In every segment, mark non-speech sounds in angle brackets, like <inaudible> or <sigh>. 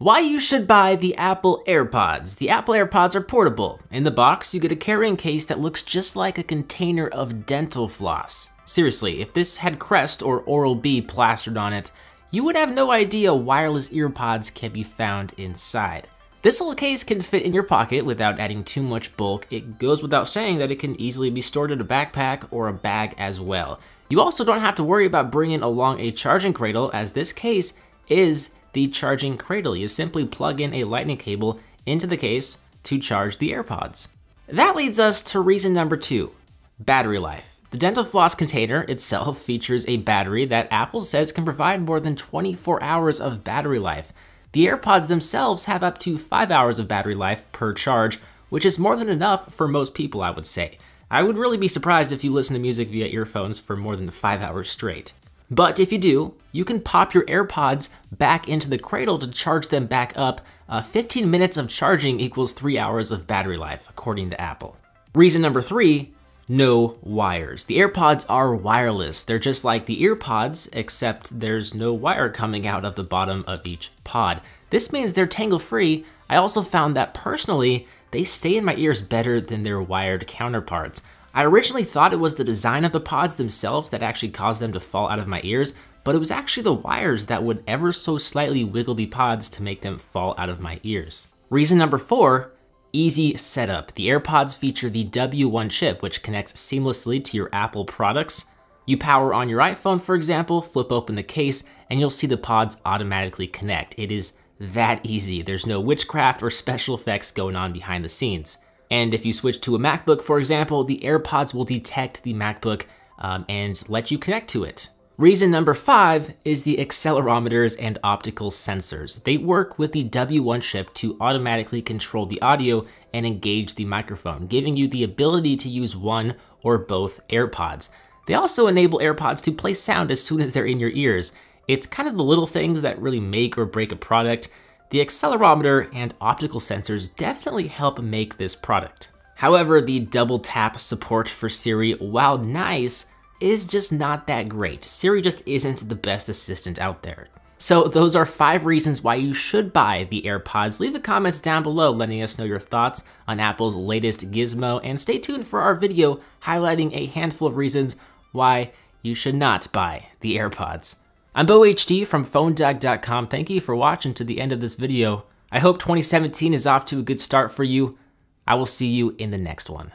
Why you should buy the Apple AirPods. The Apple AirPods are portable. In the box, you get a carrying case that looks just like a container of dental floss. Seriously, if this had Crest or Oral-B plastered on it, you would have no idea wireless earpods can be found inside. This little case can fit in your pocket without adding too much bulk. It goes without saying that it can easily be stored in a backpack or a bag as well. You also don't have to worry about bringing along a charging cradle as this case is the charging cradle. You simply plug in a lightning cable into the case to charge the AirPods. That leads us to reason number two, battery life. The dental floss container itself <laughs> features a battery that Apple says can provide more than 24 hours of battery life. The AirPods themselves have up to 5 hours of battery life per charge, which is more than enough for most people, I would say. I would really be surprised if you listen to music via earphones for more than 5 hours straight. But if you do, you can pop your AirPods back into the cradle to charge them back up. Uh, 15 minutes of charging equals 3 hours of battery life, according to Apple. Reason number 3, no wires. The AirPods are wireless. They're just like the EarPods, except there's no wire coming out of the bottom of each pod. This means they're tangle-free. I also found that personally, they stay in my ears better than their wired counterparts. I originally thought it was the design of the pods themselves that actually caused them to fall out of my ears, but it was actually the wires that would ever so slightly wiggle the pods to make them fall out of my ears. Reason number four, easy setup. The AirPods feature the W1 chip, which connects seamlessly to your Apple products. You power on your iPhone, for example, flip open the case, and you'll see the pods automatically connect. It is that easy. There's no witchcraft or special effects going on behind the scenes. And if you switch to a MacBook, for example, the AirPods will detect the MacBook um, and let you connect to it. Reason number five is the accelerometers and optical sensors. They work with the W1 chip to automatically control the audio and engage the microphone, giving you the ability to use one or both AirPods. They also enable AirPods to play sound as soon as they're in your ears. It's kind of the little things that really make or break a product. The accelerometer and optical sensors definitely help make this product. However, the double tap support for Siri, while nice, is just not that great. Siri just isn't the best assistant out there. So those are five reasons why you should buy the AirPods. Leave a comment down below letting us know your thoughts on Apple's latest gizmo and stay tuned for our video highlighting a handful of reasons why you should not buy the AirPods. I'm Beau HD from PhoneDog.com. Thank you for watching to the end of this video. I hope 2017 is off to a good start for you. I will see you in the next one.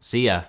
See ya.